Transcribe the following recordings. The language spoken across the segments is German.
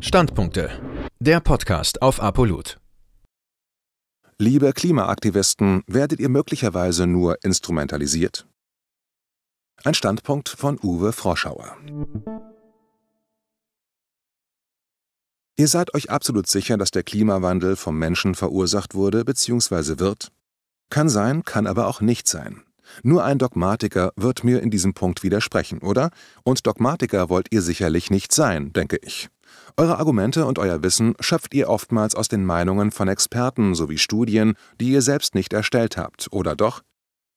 Standpunkte. Der Podcast auf Apollut. Liebe Klimaaktivisten, werdet ihr möglicherweise nur instrumentalisiert? Ein Standpunkt von Uwe Froschauer. Ihr seid euch absolut sicher, dass der Klimawandel vom Menschen verursacht wurde bzw. wird? Kann sein, kann aber auch nicht sein. Nur ein Dogmatiker wird mir in diesem Punkt widersprechen, oder? Und Dogmatiker wollt ihr sicherlich nicht sein, denke ich. Eure Argumente und euer Wissen schöpft ihr oftmals aus den Meinungen von Experten sowie Studien, die ihr selbst nicht erstellt habt, oder doch?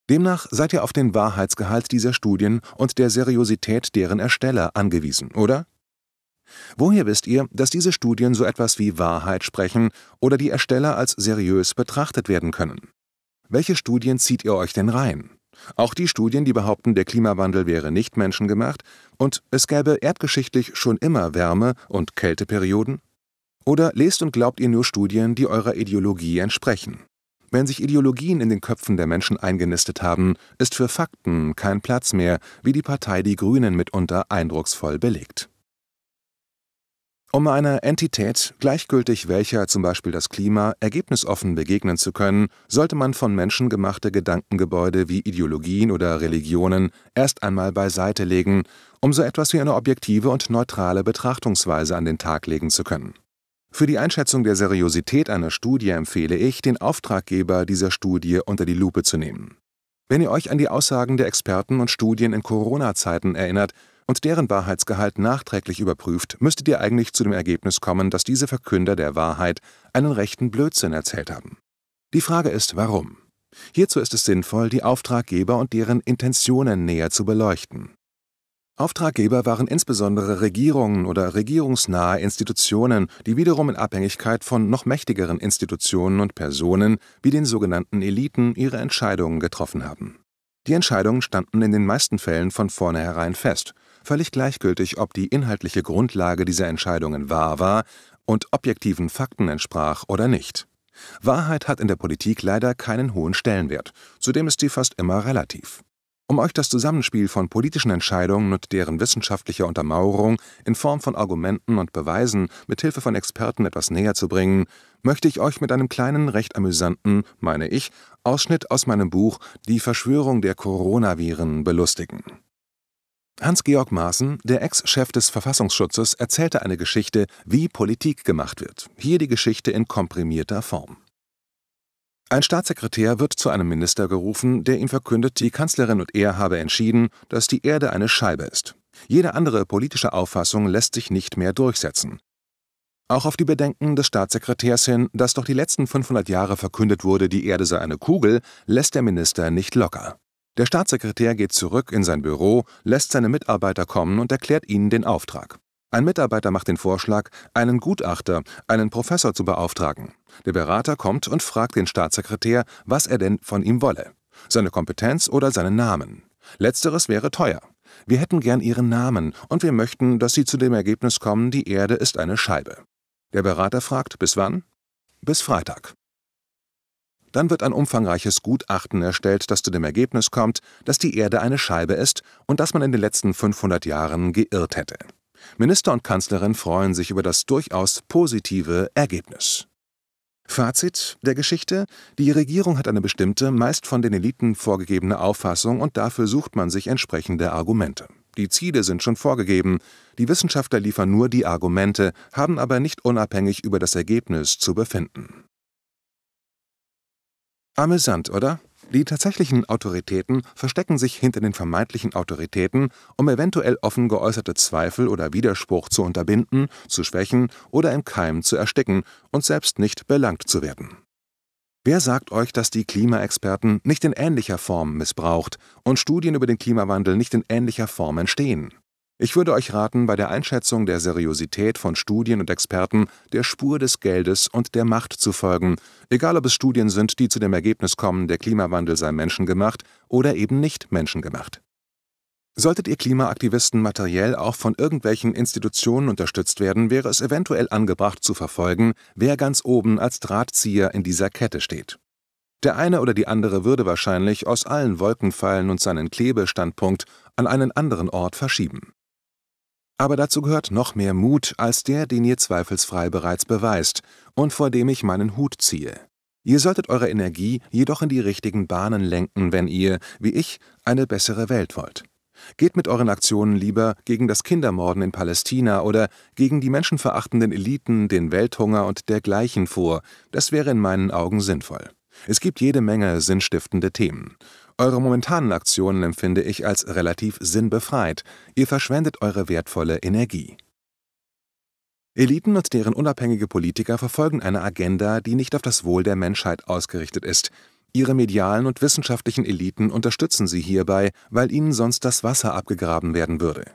Demnach seid ihr auf den Wahrheitsgehalt dieser Studien und der Seriosität deren Ersteller angewiesen, oder? Woher wisst ihr, dass diese Studien so etwas wie Wahrheit sprechen oder die Ersteller als seriös betrachtet werden können? Welche Studien zieht ihr euch denn rein? Auch die Studien, die behaupten, der Klimawandel wäre nicht menschengemacht und es gäbe erdgeschichtlich schon immer Wärme- und Kälteperioden? Oder lest und glaubt ihr nur Studien, die eurer Ideologie entsprechen? Wenn sich Ideologien in den Köpfen der Menschen eingenistet haben, ist für Fakten kein Platz mehr, wie die Partei Die Grünen mitunter eindrucksvoll belegt. Um einer Entität, gleichgültig welcher zum Beispiel das Klima, ergebnisoffen begegnen zu können, sollte man von menschengemachte Gedankengebäude wie Ideologien oder Religionen erst einmal beiseite legen, um so etwas wie eine objektive und neutrale Betrachtungsweise an den Tag legen zu können. Für die Einschätzung der Seriosität einer Studie empfehle ich, den Auftraggeber dieser Studie unter die Lupe zu nehmen. Wenn ihr euch an die Aussagen der Experten und Studien in Corona-Zeiten erinnert, und deren Wahrheitsgehalt nachträglich überprüft, müsstet ihr eigentlich zu dem Ergebnis kommen, dass diese Verkünder der Wahrheit einen rechten Blödsinn erzählt haben. Die Frage ist, warum? Hierzu ist es sinnvoll, die Auftraggeber und deren Intentionen näher zu beleuchten. Auftraggeber waren insbesondere Regierungen oder regierungsnahe Institutionen, die wiederum in Abhängigkeit von noch mächtigeren Institutionen und Personen wie den sogenannten Eliten ihre Entscheidungen getroffen haben. Die Entscheidungen standen in den meisten Fällen von vornherein fest völlig gleichgültig, ob die inhaltliche Grundlage dieser Entscheidungen wahr war und objektiven Fakten entsprach oder nicht. Wahrheit hat in der Politik leider keinen hohen Stellenwert, zudem ist sie fast immer relativ. Um euch das Zusammenspiel von politischen Entscheidungen und deren wissenschaftlicher Untermauerung in Form von Argumenten und Beweisen mit Hilfe von Experten etwas näher zu bringen, möchte ich euch mit einem kleinen, recht amüsanten, meine ich, Ausschnitt aus meinem Buch Die Verschwörung der Coronaviren belustigen. Hans-Georg Maaßen, der Ex-Chef des Verfassungsschutzes, erzählte eine Geschichte, wie Politik gemacht wird. Hier die Geschichte in komprimierter Form. Ein Staatssekretär wird zu einem Minister gerufen, der ihm verkündet, die Kanzlerin und er habe entschieden, dass die Erde eine Scheibe ist. Jede andere politische Auffassung lässt sich nicht mehr durchsetzen. Auch auf die Bedenken des Staatssekretärs hin, dass doch die letzten 500 Jahre verkündet wurde, die Erde sei eine Kugel, lässt der Minister nicht locker. Der Staatssekretär geht zurück in sein Büro, lässt seine Mitarbeiter kommen und erklärt ihnen den Auftrag. Ein Mitarbeiter macht den Vorschlag, einen Gutachter, einen Professor zu beauftragen. Der Berater kommt und fragt den Staatssekretär, was er denn von ihm wolle. Seine Kompetenz oder seinen Namen. Letzteres wäre teuer. Wir hätten gern Ihren Namen und wir möchten, dass Sie zu dem Ergebnis kommen, die Erde ist eine Scheibe. Der Berater fragt, bis wann? Bis Freitag. Dann wird ein umfangreiches Gutachten erstellt, das zu dem Ergebnis kommt, dass die Erde eine Scheibe ist und dass man in den letzten 500 Jahren geirrt hätte. Minister und Kanzlerin freuen sich über das durchaus positive Ergebnis. Fazit der Geschichte: Die Regierung hat eine bestimmte, meist von den Eliten vorgegebene Auffassung und dafür sucht man sich entsprechende Argumente. Die Ziele sind schon vorgegeben, die Wissenschaftler liefern nur die Argumente, haben aber nicht unabhängig über das Ergebnis zu befinden. Amüsant, oder? Die tatsächlichen Autoritäten verstecken sich hinter den vermeintlichen Autoritäten, um eventuell offen geäußerte Zweifel oder Widerspruch zu unterbinden, zu schwächen oder im Keim zu ersticken und selbst nicht belangt zu werden. Wer sagt euch, dass die Klimaexperten nicht in ähnlicher Form missbraucht und Studien über den Klimawandel nicht in ähnlicher Form entstehen? Ich würde euch raten, bei der Einschätzung der Seriosität von Studien und Experten der Spur des Geldes und der Macht zu folgen, egal ob es Studien sind, die zu dem Ergebnis kommen, der Klimawandel sei menschengemacht oder eben nicht menschengemacht. Solltet ihr Klimaaktivisten materiell auch von irgendwelchen Institutionen unterstützt werden, wäre es eventuell angebracht zu verfolgen, wer ganz oben als Drahtzieher in dieser Kette steht. Der eine oder die andere würde wahrscheinlich aus allen Wolken fallen und seinen Klebestandpunkt an einen anderen Ort verschieben. Aber dazu gehört noch mehr Mut als der, den ihr zweifelsfrei bereits beweist und vor dem ich meinen Hut ziehe. Ihr solltet eure Energie jedoch in die richtigen Bahnen lenken, wenn ihr, wie ich, eine bessere Welt wollt. Geht mit euren Aktionen lieber gegen das Kindermorden in Palästina oder gegen die menschenverachtenden Eliten, den Welthunger und dergleichen vor, das wäre in meinen Augen sinnvoll. Es gibt jede Menge sinnstiftende Themen. Eure momentanen Aktionen empfinde ich als relativ sinnbefreit. Ihr verschwendet eure wertvolle Energie. Eliten und deren unabhängige Politiker verfolgen eine Agenda, die nicht auf das Wohl der Menschheit ausgerichtet ist. Ihre medialen und wissenschaftlichen Eliten unterstützen sie hierbei, weil ihnen sonst das Wasser abgegraben werden würde.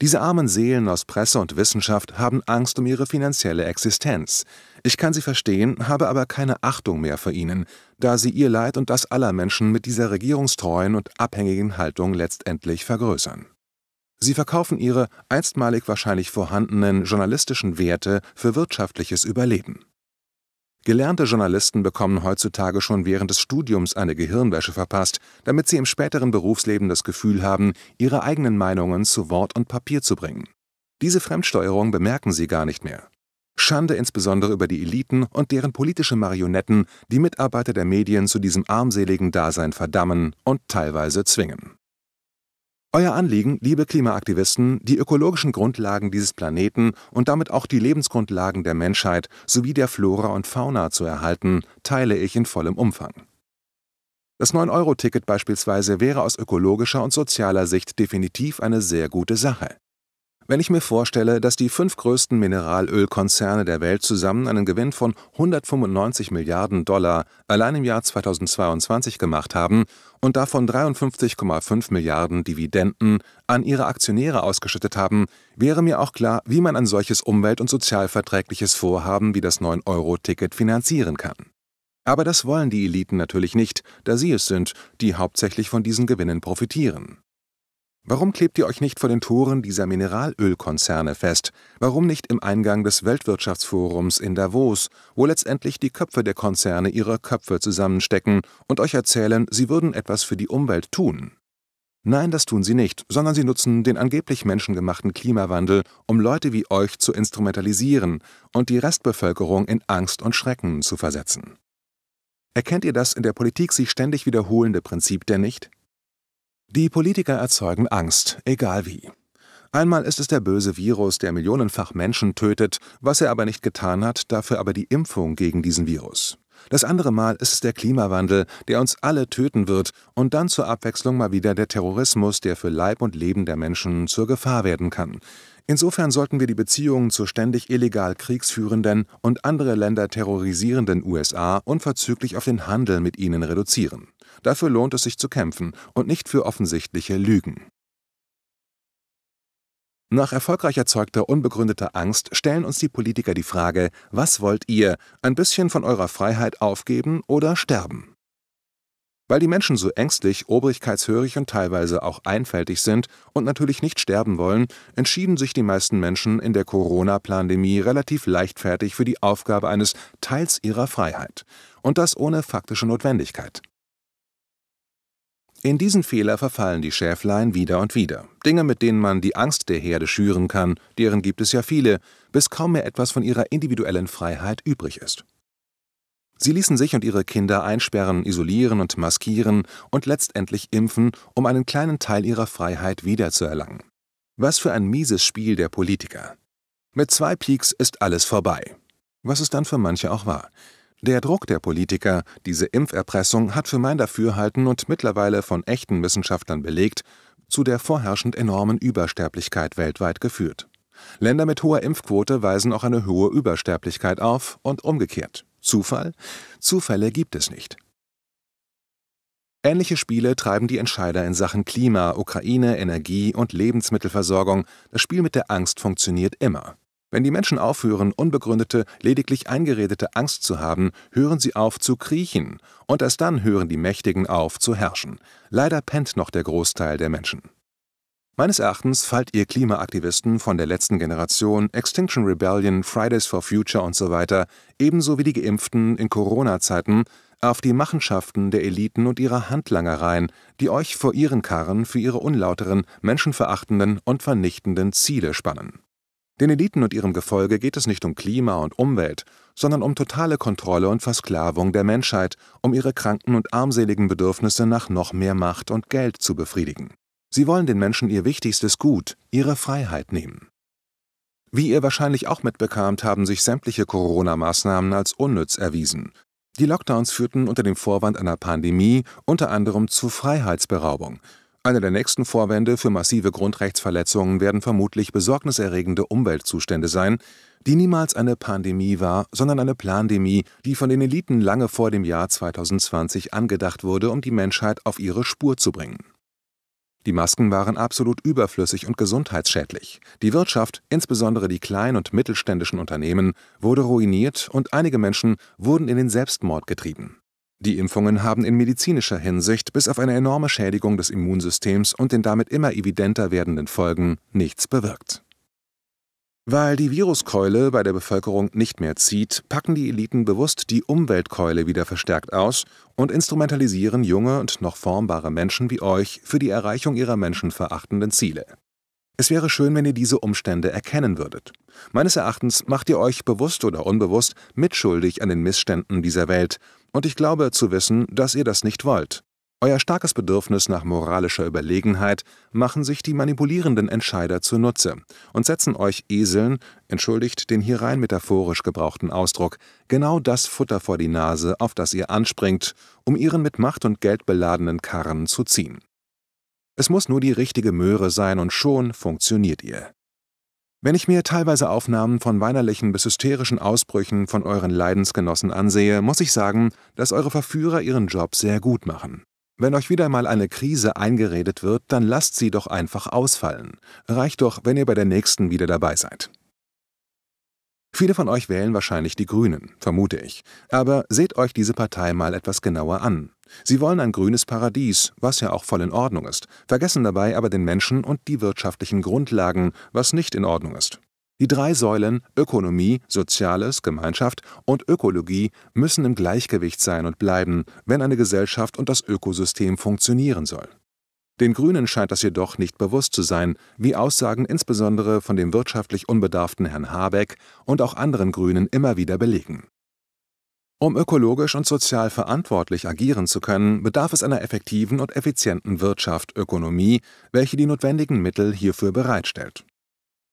Diese armen Seelen aus Presse und Wissenschaft haben Angst um ihre finanzielle Existenz. Ich kann sie verstehen, habe aber keine Achtung mehr vor ihnen, da sie ihr Leid und das aller Menschen mit dieser regierungstreuen und abhängigen Haltung letztendlich vergrößern. Sie verkaufen ihre einstmalig wahrscheinlich vorhandenen journalistischen Werte für wirtschaftliches Überleben. Gelernte Journalisten bekommen heutzutage schon während des Studiums eine Gehirnwäsche verpasst, damit sie im späteren Berufsleben das Gefühl haben, ihre eigenen Meinungen zu Wort und Papier zu bringen. Diese Fremdsteuerung bemerken sie gar nicht mehr. Schande insbesondere über die Eliten und deren politische Marionetten, die Mitarbeiter der Medien zu diesem armseligen Dasein verdammen und teilweise zwingen. Euer Anliegen, liebe Klimaaktivisten, die ökologischen Grundlagen dieses Planeten und damit auch die Lebensgrundlagen der Menschheit sowie der Flora und Fauna zu erhalten, teile ich in vollem Umfang. Das 9-Euro-Ticket beispielsweise wäre aus ökologischer und sozialer Sicht definitiv eine sehr gute Sache. Wenn ich mir vorstelle, dass die fünf größten Mineralölkonzerne der Welt zusammen einen Gewinn von 195 Milliarden Dollar allein im Jahr 2022 gemacht haben und davon 53,5 Milliarden Dividenden an ihre Aktionäre ausgeschüttet haben, wäre mir auch klar, wie man ein solches umwelt- und sozialverträgliches Vorhaben wie das 9-Euro-Ticket finanzieren kann. Aber das wollen die Eliten natürlich nicht, da sie es sind, die hauptsächlich von diesen Gewinnen profitieren. Warum klebt ihr euch nicht vor den Toren dieser Mineralölkonzerne fest? Warum nicht im Eingang des Weltwirtschaftsforums in Davos, wo letztendlich die Köpfe der Konzerne ihre Köpfe zusammenstecken und euch erzählen, sie würden etwas für die Umwelt tun? Nein, das tun sie nicht, sondern sie nutzen den angeblich menschengemachten Klimawandel, um Leute wie euch zu instrumentalisieren und die Restbevölkerung in Angst und Schrecken zu versetzen. Erkennt ihr das in der Politik sich ständig wiederholende Prinzip denn nicht? Die Politiker erzeugen Angst, egal wie. Einmal ist es der böse Virus, der millionenfach Menschen tötet, was er aber nicht getan hat, dafür aber die Impfung gegen diesen Virus. Das andere Mal ist es der Klimawandel, der uns alle töten wird, und dann zur Abwechslung mal wieder der Terrorismus, der für Leib und Leben der Menschen zur Gefahr werden kann. Insofern sollten wir die Beziehungen zur ständig illegal kriegsführenden und andere Länder terrorisierenden USA unverzüglich auf den Handel mit ihnen reduzieren. Dafür lohnt es sich zu kämpfen und nicht für offensichtliche Lügen. Nach erfolgreich erzeugter unbegründeter Angst stellen uns die Politiker die Frage, was wollt ihr, ein bisschen von eurer Freiheit aufgeben oder sterben? Weil die Menschen so ängstlich, obrigkeitshörig und teilweise auch einfältig sind und natürlich nicht sterben wollen, entschieden sich die meisten Menschen in der Corona-Pandemie relativ leichtfertig für die Aufgabe eines Teils ihrer Freiheit. Und das ohne faktische Notwendigkeit. In diesen Fehler verfallen die Schäflein wieder und wieder. Dinge, mit denen man die Angst der Herde schüren kann, deren gibt es ja viele, bis kaum mehr etwas von ihrer individuellen Freiheit übrig ist. Sie ließen sich und ihre Kinder einsperren, isolieren und maskieren und letztendlich impfen, um einen kleinen Teil ihrer Freiheit wiederzuerlangen. Was für ein mieses Spiel der Politiker. Mit zwei Peaks ist alles vorbei. Was es dann für manche auch war. Der Druck der Politiker, diese Impferpressung hat für mein Dafürhalten und mittlerweile von echten Wissenschaftlern belegt, zu der vorherrschend enormen Übersterblichkeit weltweit geführt. Länder mit hoher Impfquote weisen auch eine hohe Übersterblichkeit auf und umgekehrt. Zufall? Zufälle gibt es nicht. Ähnliche Spiele treiben die Entscheider in Sachen Klima, Ukraine, Energie und Lebensmittelversorgung. Das Spiel mit der Angst funktioniert immer. Wenn die Menschen aufhören, unbegründete, lediglich eingeredete Angst zu haben, hören sie auf zu kriechen, und erst dann hören die Mächtigen auf zu herrschen. Leider pennt noch der Großteil der Menschen. Meines Erachtens fallt ihr Klimaaktivisten von der letzten Generation, Extinction Rebellion, Fridays for Future und so ebenso wie die Geimpften in Corona-Zeiten, auf die Machenschaften der Eliten und ihrer Handlangereien, die euch vor ihren Karren für ihre unlauteren, menschenverachtenden und vernichtenden Ziele spannen. Den Eliten und ihrem Gefolge geht es nicht um Klima und Umwelt, sondern um totale Kontrolle und Versklavung der Menschheit, um ihre kranken und armseligen Bedürfnisse nach noch mehr Macht und Geld zu befriedigen. Sie wollen den Menschen ihr wichtigstes Gut, ihre Freiheit nehmen. Wie ihr wahrscheinlich auch mitbekamt, haben sich sämtliche Corona-Maßnahmen als unnütz erwiesen. Die Lockdowns führten unter dem Vorwand einer Pandemie unter anderem zu Freiheitsberaubung. Einer der nächsten Vorwände für massive Grundrechtsverletzungen werden vermutlich besorgniserregende Umweltzustände sein, die niemals eine Pandemie war, sondern eine Plandemie, die von den Eliten lange vor dem Jahr 2020 angedacht wurde, um die Menschheit auf ihre Spur zu bringen. Die Masken waren absolut überflüssig und gesundheitsschädlich. Die Wirtschaft, insbesondere die kleinen und mittelständischen Unternehmen, wurde ruiniert und einige Menschen wurden in den Selbstmord getrieben. Die Impfungen haben in medizinischer Hinsicht bis auf eine enorme Schädigung des Immunsystems und den damit immer evidenter werdenden Folgen nichts bewirkt. Weil die Viruskeule bei der Bevölkerung nicht mehr zieht, packen die Eliten bewusst die Umweltkeule wieder verstärkt aus und instrumentalisieren junge und noch formbare Menschen wie euch für die Erreichung ihrer menschenverachtenden Ziele. Es wäre schön, wenn ihr diese Umstände erkennen würdet. Meines Erachtens macht ihr euch bewusst oder unbewusst mitschuldig an den Missständen dieser Welt, und ich glaube zu wissen, dass ihr das nicht wollt. Euer starkes Bedürfnis nach moralischer Überlegenheit machen sich die manipulierenden Entscheider zunutze und setzen euch Eseln, entschuldigt den hier rein metaphorisch gebrauchten Ausdruck, genau das Futter vor die Nase, auf das ihr anspringt, um ihren mit Macht und Geld beladenen Karren zu ziehen. Es muss nur die richtige Möhre sein und schon funktioniert ihr. Wenn ich mir teilweise Aufnahmen von weinerlichen bis hysterischen Ausbrüchen von euren Leidensgenossen ansehe, muss ich sagen, dass eure Verführer ihren Job sehr gut machen. Wenn euch wieder mal eine Krise eingeredet wird, dann lasst sie doch einfach ausfallen. Reicht doch, wenn ihr bei der nächsten wieder dabei seid. Viele von euch wählen wahrscheinlich die Grünen, vermute ich. Aber seht euch diese Partei mal etwas genauer an. Sie wollen ein grünes Paradies, was ja auch voll in Ordnung ist, vergessen dabei aber den Menschen und die wirtschaftlichen Grundlagen, was nicht in Ordnung ist. Die drei Säulen Ökonomie, Soziales, Gemeinschaft und Ökologie müssen im Gleichgewicht sein und bleiben, wenn eine Gesellschaft und das Ökosystem funktionieren soll. Den Grünen scheint das jedoch nicht bewusst zu sein, wie Aussagen insbesondere von dem wirtschaftlich unbedarften Herrn Habeck und auch anderen Grünen immer wieder belegen. Um ökologisch und sozial verantwortlich agieren zu können, bedarf es einer effektiven und effizienten Wirtschaft, Ökonomie, welche die notwendigen Mittel hierfür bereitstellt.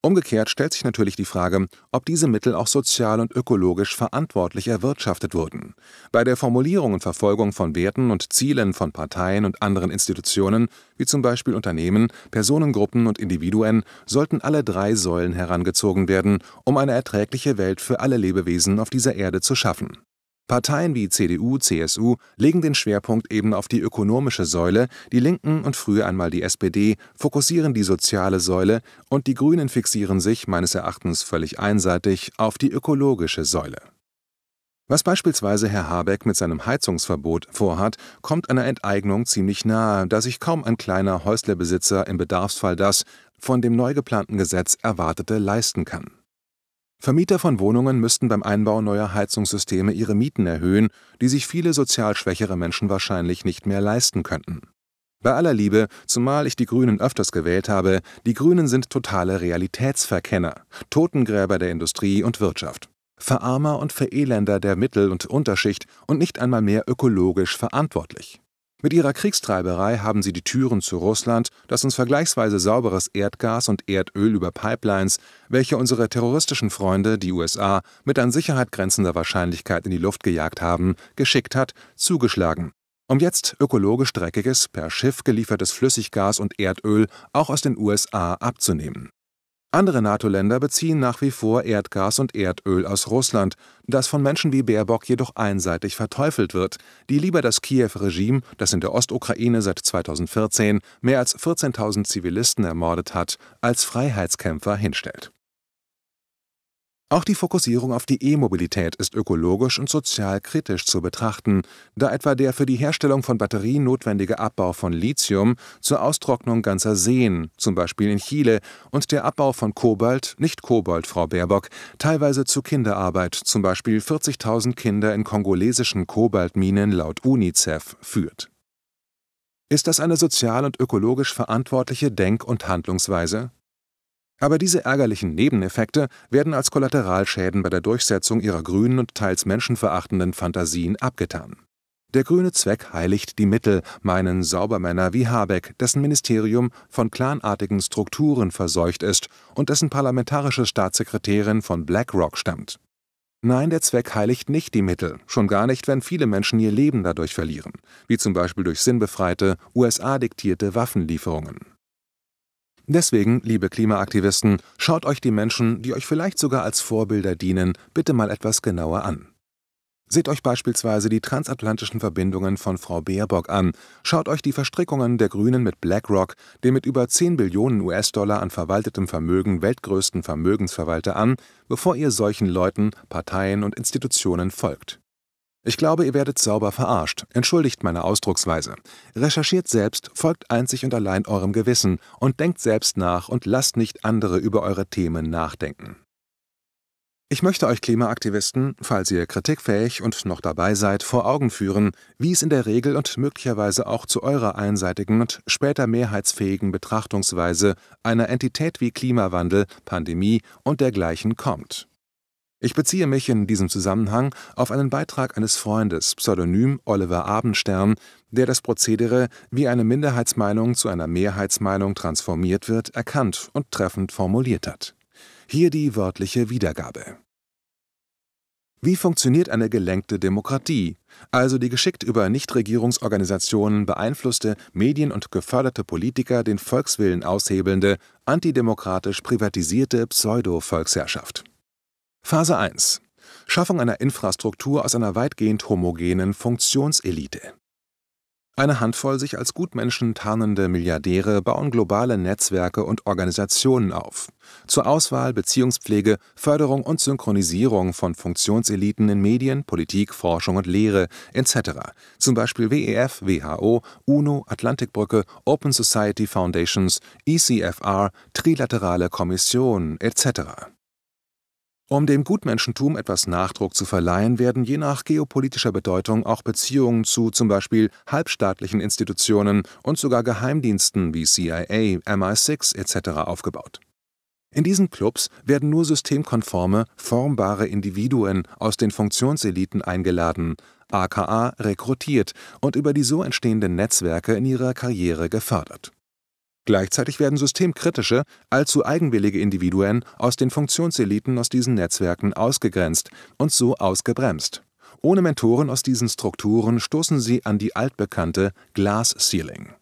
Umgekehrt stellt sich natürlich die Frage, ob diese Mittel auch sozial und ökologisch verantwortlich erwirtschaftet wurden. Bei der Formulierung und Verfolgung von Werten und Zielen von Parteien und anderen Institutionen, wie zum Beispiel Unternehmen, Personengruppen und Individuen, sollten alle drei Säulen herangezogen werden, um eine erträgliche Welt für alle Lebewesen auf dieser Erde zu schaffen Parteien wie CDU, CSU legen den Schwerpunkt eben auf die ökonomische Säule, die Linken und früher einmal die SPD fokussieren die soziale Säule und die Grünen fixieren sich, meines Erachtens völlig einseitig, auf die ökologische Säule. Was beispielsweise Herr Habeck mit seinem Heizungsverbot vorhat, kommt einer Enteignung ziemlich nahe, da sich kaum ein kleiner Häuslebesitzer im Bedarfsfall das von dem neu geplanten Gesetz erwartete leisten kann Vermieter von Wohnungen müssten beim Einbau neuer Heizungssysteme ihre Mieten erhöhen, die sich viele sozial schwächere Menschen wahrscheinlich nicht mehr leisten könnten. Bei aller Liebe, zumal ich die Grünen öfters gewählt habe, die Grünen sind totale Realitätsverkenner, Totengräber der Industrie und Wirtschaft. Verarmer und Verelender der Mittel- und Unterschicht und nicht einmal mehr ökologisch verantwortlich. Mit ihrer Kriegstreiberei haben sie die Türen zu Russland, das uns vergleichsweise sauberes Erdgas und Erdöl über Pipelines, welche unsere terroristischen Freunde, die USA, mit an Sicherheit grenzender Wahrscheinlichkeit in die Luft gejagt haben, geschickt hat, zugeschlagen, um jetzt ökologisch dreckiges, per Schiff geliefertes Flüssiggas und Erdöl auch aus den USA abzunehmen andere NATO-Länder beziehen nach wie vor Erdgas und Erdöl aus Russland, das von Menschen wie Baerbock jedoch einseitig verteufelt wird, die lieber das Kiew-Regime, das in der Ostukraine seit 2014 mehr als 14.000 Zivilisten ermordet hat, als Freiheitskämpfer hinstellt Auch die Fokussierung auf die E-Mobilität ist ökologisch und sozial kritisch zu betrachten, da etwa der für die Herstellung von Batterien notwendige Abbau von Lithium zur Austrocknung ganzer Seen, zum Beispiel in Chile, und der Abbau von Kobalt, nicht Kobold, Frau Baerbock, teilweise zu Kinderarbeit, zum Beispiel 40.000 Kinder in kongolesischen Kobaltminen laut UNICEF, führt. Ist das eine sozial und ökologisch verantwortliche Denk- und Handlungsweise? Aber diese ärgerlichen Nebeneffekte werden als Kollateralschäden bei der Durchsetzung ihrer grünen und teils menschenverachtenden Fantasien abgetan. Der grüne Zweck heiligt die Mittel, meinen Saubermänner wie Habeck, dessen Ministerium von clanartigen Strukturen verseucht ist und dessen parlamentarische Staatssekretärin von BlackRock stammt. Nein, der Zweck heiligt nicht die Mittel, schon gar nicht, wenn viele Menschen ihr Leben dadurch verlieren, wie zum Beispiel durch sinnbefreite, USA-diktierte Waffenlieferungen. Deswegen, liebe Klimaaktivisten, schaut euch die Menschen, die euch vielleicht sogar als Vorbilder dienen, bitte mal etwas genauer an. Seht euch beispielsweise die transatlantischen Verbindungen von Frau Baerbock an, schaut euch die Verstrickungen der Grünen mit BlackRock, dem mit über 10 Billionen US-Dollar an verwaltetem Vermögen weltgrößten Vermögensverwalter an, bevor ihr solchen Leuten, Parteien und Institutionen folgt. Ich glaube, ihr werdet sauber verarscht. Entschuldigt meine Ausdrucksweise. Recherchiert selbst, folgt einzig und allein eurem Gewissen und denkt selbst nach und lasst nicht andere über eure Themen nachdenken. Ich möchte euch Klimaaktivisten, falls ihr kritikfähig und noch dabei seid, vor Augen führen, wie es in der Regel und möglicherweise auch zu eurer einseitigen und später mehrheitsfähigen Betrachtungsweise einer Entität wie Klimawandel, Pandemie und dergleichen kommt. Ich beziehe mich in diesem Zusammenhang auf einen Beitrag eines Freundes, Pseudonym Oliver Abendstern, der das Prozedere, wie eine Minderheitsmeinung zu einer Mehrheitsmeinung transformiert wird, erkannt und treffend formuliert hat. Hier die wörtliche Wiedergabe. Wie funktioniert eine gelenkte Demokratie, also die geschickt über Nichtregierungsorganisationen beeinflusste, medien- und geförderte Politiker den Volkswillen aushebelnde, antidemokratisch privatisierte Pseudo-Volksherrschaft? Phase 1 Schaffung einer Infrastruktur aus einer weitgehend homogenen Funktionselite. Eine Handvoll sich als Gutmenschen tarnende Milliardäre bauen globale Netzwerke und Organisationen auf. Zur Auswahl, Beziehungspflege, Förderung und Synchronisierung von Funktionseliten in Medien, Politik, Forschung und Lehre etc. Zum Beispiel WEF, WHO, UNO, Atlantikbrücke, Open Society Foundations, ECFR, Trilaterale Kommission etc. Um dem Gutmenschentum etwas Nachdruck zu verleihen, werden je nach geopolitischer Bedeutung auch Beziehungen zu zum Beispiel halbstaatlichen Institutionen und sogar Geheimdiensten wie CIA, MI6 etc. aufgebaut. In diesen Clubs werden nur systemkonforme, formbare Individuen aus den Funktionseliten eingeladen, aka rekrutiert und über die so entstehenden Netzwerke in ihrer Karriere gefördert Gleichzeitig werden systemkritische, allzu eigenwillige Individuen aus den Funktionseliten aus diesen Netzwerken ausgegrenzt und so ausgebremst. Ohne Mentoren aus diesen Strukturen stoßen sie an die altbekannte Glass Ceiling.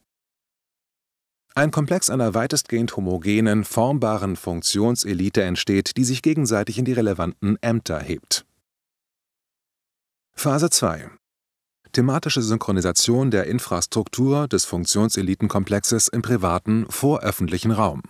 Ein Komplex einer weitestgehend homogenen, formbaren Funktionselite entsteht, die sich gegenseitig in die relevanten Ämter hebt. Phase 2 thematische Synchronisation der Infrastruktur des Funktionselitenkomplexes im privaten, voröffentlichen Raum.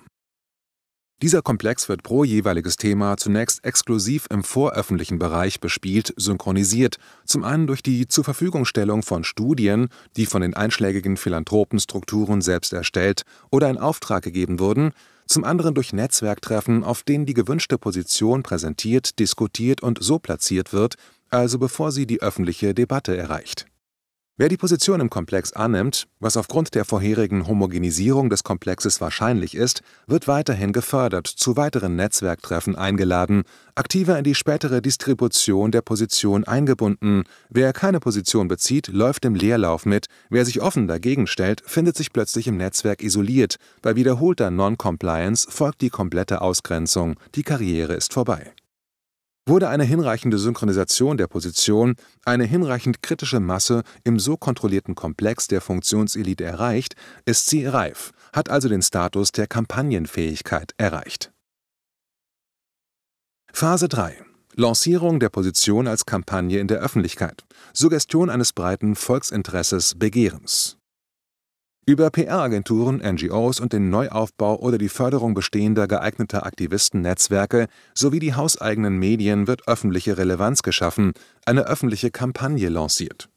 Dieser Komplex wird pro jeweiliges Thema zunächst exklusiv im voröffentlichen Bereich bespielt, synchronisiert, zum einen durch die Zurverfügungstellung von Studien, die von den einschlägigen Philanthropenstrukturen selbst erstellt oder in Auftrag gegeben wurden, zum anderen durch Netzwerktreffen, auf denen die gewünschte Position präsentiert, diskutiert und so platziert wird, also bevor sie die öffentliche Debatte erreicht Wer die Position im Komplex annimmt, was aufgrund der vorherigen Homogenisierung des Komplexes wahrscheinlich ist, wird weiterhin gefördert, zu weiteren Netzwerktreffen eingeladen, aktiver in die spätere Distribution der Position eingebunden. Wer keine Position bezieht, läuft im Leerlauf mit, wer sich offen dagegen stellt, findet sich plötzlich im Netzwerk isoliert. Bei wiederholter Non-Compliance folgt die komplette Ausgrenzung, die Karriere ist vorbei Wurde eine hinreichende Synchronisation der Position, eine hinreichend kritische Masse im so kontrollierten Komplex der Funktionselite erreicht, ist sie reif, hat also den Status der Kampagnenfähigkeit erreicht. Phase 3 Lancierung der Position als Kampagne in der Öffentlichkeit. Suggestion eines breiten Volksinteresses Begehrens Über PR-Agenturen, NGOs und den Neuaufbau oder die Förderung bestehender geeigneter Aktivistennetzwerke sowie die hauseigenen Medien wird öffentliche Relevanz geschaffen, eine öffentliche Kampagne lanciert.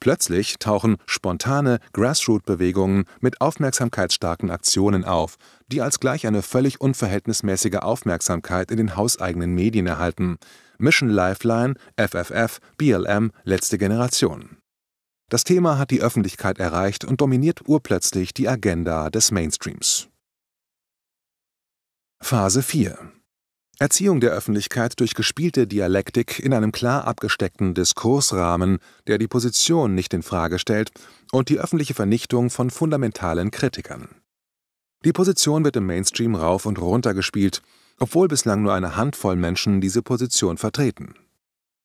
Plötzlich tauchen spontane Grassroot-Bewegungen mit aufmerksamkeitsstarken Aktionen auf, die als gleich eine völlig unverhältnismäßige Aufmerksamkeit in den hauseigenen Medien erhalten. Mission Lifeline, FFF, BLM, letzte Generation. Das Thema hat die Öffentlichkeit erreicht und dominiert urplötzlich die Agenda des Mainstreams. Phase 4 Erziehung der Öffentlichkeit durch gespielte Dialektik in einem klar abgesteckten Diskursrahmen, der die Position nicht in Frage stellt, und die öffentliche Vernichtung von fundamentalen Kritikern. Die Position wird im Mainstream rauf und runter gespielt, obwohl bislang nur eine Handvoll Menschen diese Position vertreten.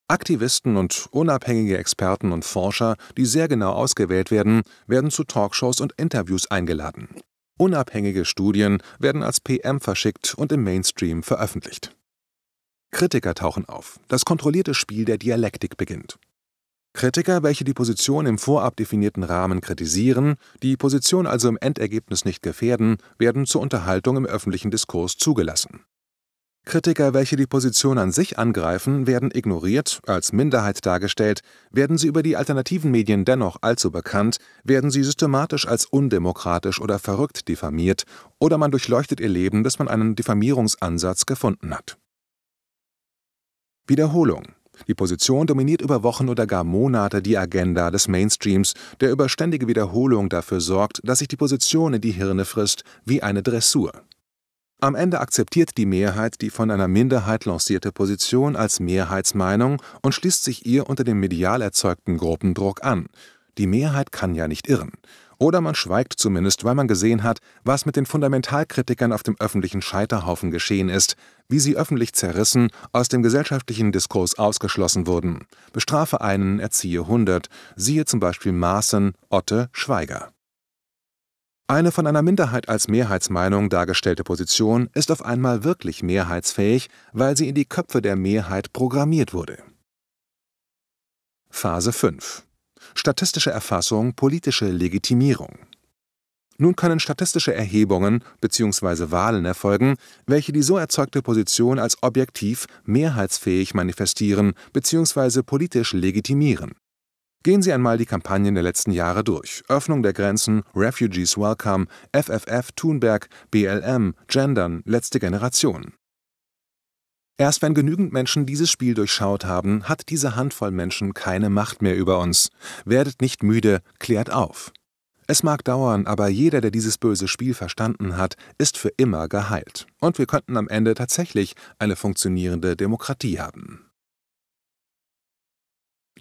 Aktivisten und unabhängige Experten und Forscher, die sehr genau ausgewählt werden, werden zu Talkshows und Interviews eingeladen. Unabhängige Studien werden als PM verschickt und im Mainstream veröffentlicht. Kritiker tauchen auf. Das kontrollierte Spiel der Dialektik beginnt. Kritiker, welche die Position im vorab definierten Rahmen kritisieren, die Position also im Endergebnis nicht gefährden, werden zur Unterhaltung im öffentlichen Diskurs zugelassen. Kritiker, welche die Position an sich angreifen, werden ignoriert, als Minderheit dargestellt, werden sie über die alternativen Medien dennoch allzu bekannt, werden sie systematisch als undemokratisch oder verrückt diffamiert, oder man durchleuchtet ihr Leben, bis man einen Diffamierungsansatz gefunden hat. Wiederholung die Position dominiert über Wochen oder gar Monate die Agenda des Mainstreams, der über ständige Wiederholung dafür sorgt, dass sich die Position in die Hirne frisst wie eine Dressur. Am Ende akzeptiert die Mehrheit die von einer Minderheit lancierte Position als Mehrheitsmeinung und schließt sich ihr unter dem medial erzeugten Gruppendruck an. Die Mehrheit kann ja nicht irren. Oder man schweigt zumindest, weil man gesehen hat, was mit den Fundamentalkritikern auf dem öffentlichen Scheiterhaufen geschehen ist, wie sie öffentlich zerrissen, aus dem gesellschaftlichen Diskurs ausgeschlossen wurden. Bestrafe einen, erziehe hundert, siehe zum Beispiel Maaßen, Otte, Schweiger. Eine von einer Minderheit als Mehrheitsmeinung dargestellte Position ist auf einmal wirklich mehrheitsfähig, weil sie in die Köpfe der Mehrheit programmiert wurde. Phase 5 Statistische Erfassung, politische Legitimierung nun können statistische Erhebungen bzw. Wahlen erfolgen, welche die so erzeugte Position als objektiv mehrheitsfähig manifestieren bzw. politisch legitimieren Gehen Sie einmal die Kampagnen der letzten Jahre durch: Öffnung der Grenzen, Refugees Welcome, FFF, Thunberg, BLM, Gendern, letzte Generation. Erst wenn genügend Menschen dieses Spiel durchschaut haben, hat diese Handvoll Menschen keine Macht mehr über uns. Werdet nicht müde, klärt auf. Es mag dauern, aber jeder, der dieses böse Spiel verstanden hat, ist für immer geheilt. Und wir könnten am Ende tatsächlich eine funktionierende Demokratie haben.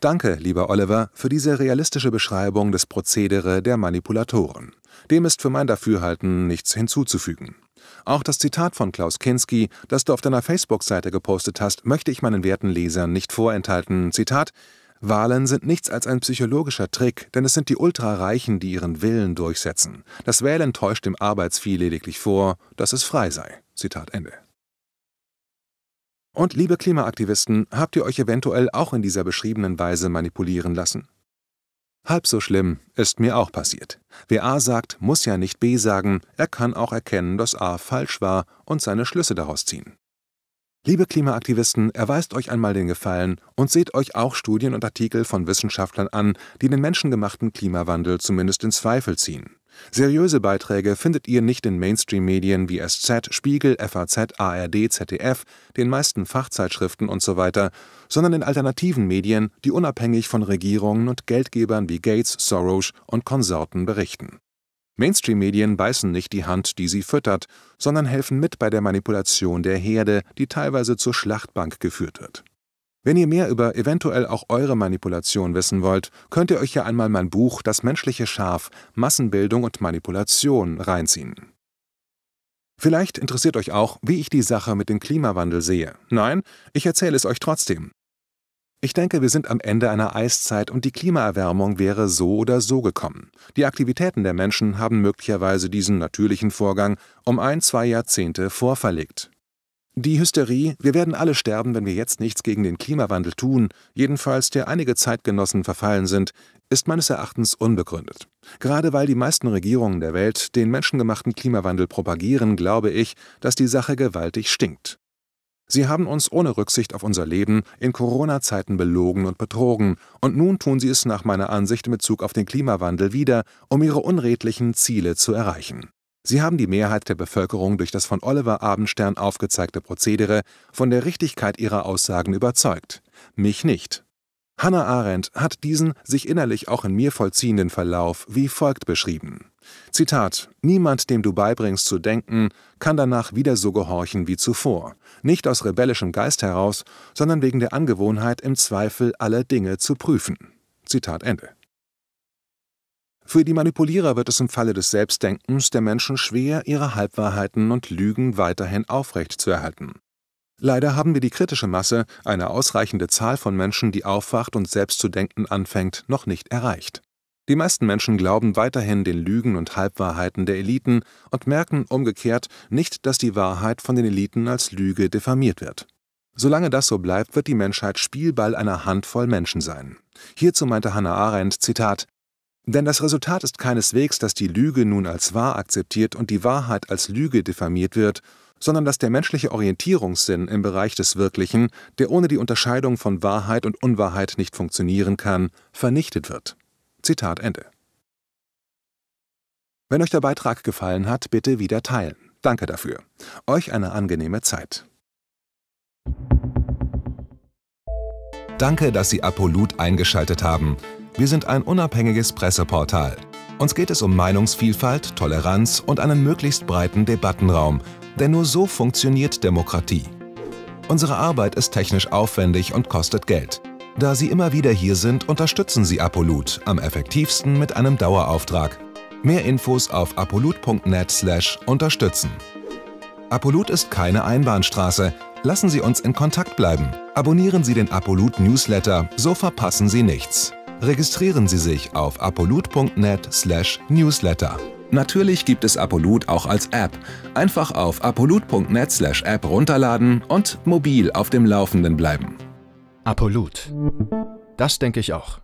Danke, lieber Oliver, für diese realistische Beschreibung des Prozedere der Manipulatoren. Dem ist für mein Dafürhalten nichts hinzuzufügen. Auch das Zitat von Klaus Kinski, das du auf deiner Facebook-Seite gepostet hast, möchte ich meinen werten Lesern nicht vorenthalten. Zitat Wahlen sind nichts als ein psychologischer Trick, denn es sind die Ultrareichen, die ihren Willen durchsetzen. Das Wählen täuscht dem Arbeitsvieh lediglich vor, dass es frei sei. Zitat Ende. Und liebe Klimaaktivisten, habt ihr euch eventuell auch in dieser beschriebenen Weise manipulieren lassen? Halb so schlimm ist mir auch passiert. Wer A sagt, muss ja nicht B sagen, er kann auch erkennen, dass A falsch war und seine Schlüsse daraus ziehen. Liebe Klimaaktivisten, erweist euch einmal den Gefallen und seht euch auch Studien und Artikel von Wissenschaftlern an, die den menschengemachten Klimawandel zumindest in Zweifel ziehen. Seriöse Beiträge findet ihr nicht in Mainstream-Medien wie SZ, Spiegel, FAZ, ARD, ZDF, den meisten Fachzeitschriften usw., sondern in alternativen Medien, die unabhängig von Regierungen und Geldgebern wie Gates, Soros und Konsorten berichten. Mainstream-Medien beißen nicht die Hand, die sie füttert, sondern helfen mit bei der Manipulation der Herde, die teilweise zur Schlachtbank geführt wird wenn ihr mehr über eventuell auch eure Manipulation wissen wollt, könnt ihr euch ja einmal mein Buch Das menschliche Schaf Massenbildung und Manipulation reinziehen. Vielleicht interessiert euch auch, wie ich die Sache mit dem Klimawandel sehe. Nein, ich erzähle es euch trotzdem. Ich denke, wir sind am Ende einer Eiszeit und die Klimaerwärmung wäre so oder so gekommen. Die Aktivitäten der Menschen haben möglicherweise diesen natürlichen Vorgang um ein, zwei Jahrzehnte vorverlegt. Die Hysterie, wir werden alle sterben, wenn wir jetzt nichts gegen den Klimawandel tun, jedenfalls der einige Zeitgenossen verfallen sind, ist meines Erachtens unbegründet. Gerade weil die meisten Regierungen der Welt den menschengemachten Klimawandel propagieren, glaube ich, dass die Sache gewaltig stinkt. Sie haben uns ohne Rücksicht auf unser Leben in Corona-Zeiten belogen und betrogen, und nun tun sie es nach meiner Ansicht in Bezug auf den Klimawandel wieder, um ihre unredlichen Ziele zu erreichen. Sie haben die Mehrheit der Bevölkerung durch das von Oliver Abendstern aufgezeigte Prozedere von der Richtigkeit ihrer Aussagen überzeugt. Mich nicht. Hannah Arendt hat diesen sich innerlich auch in mir vollziehenden Verlauf wie folgt beschrieben. Zitat: Niemand, dem du beibringst zu denken, kann danach wieder so gehorchen wie zuvor. Nicht aus rebellischem Geist heraus, sondern wegen der Angewohnheit, im Zweifel alle Dinge zu prüfen. Zitat Ende. Für die Manipulierer wird es im Falle des Selbstdenkens der Menschen schwer, ihre Halbwahrheiten und Lügen weiterhin aufrechtzuerhalten. Leider haben wir die kritische Masse, eine ausreichende Zahl von Menschen, die aufwacht und selbst zu denken anfängt, noch nicht erreicht. Die meisten Menschen glauben weiterhin den Lügen und Halbwahrheiten der Eliten und merken umgekehrt nicht, dass die Wahrheit von den Eliten als Lüge diffamiert wird. Solange das so bleibt, wird die Menschheit Spielball einer Handvoll Menschen sein. Hierzu meinte Hannah Arendt, Zitat, denn das Resultat ist keineswegs, dass die Lüge nun als wahr akzeptiert und die Wahrheit als Lüge diffamiert wird, sondern dass der menschliche Orientierungssinn im Bereich des Wirklichen, der ohne die Unterscheidung von Wahrheit und Unwahrheit nicht funktionieren kann, vernichtet wird. Zitat Ende. Wenn euch der Beitrag gefallen hat, bitte wieder teilen. Danke dafür. Euch eine angenehme Zeit. Danke, dass Sie Apolut eingeschaltet haben. Wir sind ein unabhängiges Presseportal. Uns geht es um Meinungsvielfalt, Toleranz und einen möglichst breiten Debattenraum, denn nur so funktioniert Demokratie. Unsere Arbeit ist technisch aufwendig und kostet Geld. Da Sie immer wieder hier sind, unterstützen Sie Apolut am effektivsten mit einem Dauerauftrag. Mehr Infos auf apolut.net/unterstützen. Apolut ist keine Einbahnstraße. Lassen Sie uns in Kontakt bleiben. Abonnieren Sie den Apolut Newsletter, so verpassen Sie nichts registrieren Sie sich auf apolut.net/newsletter. Natürlich gibt es Apolut auch als App. Einfach auf apolut.net/app runterladen und mobil auf dem Laufenden bleiben. Apolut. Das denke ich auch.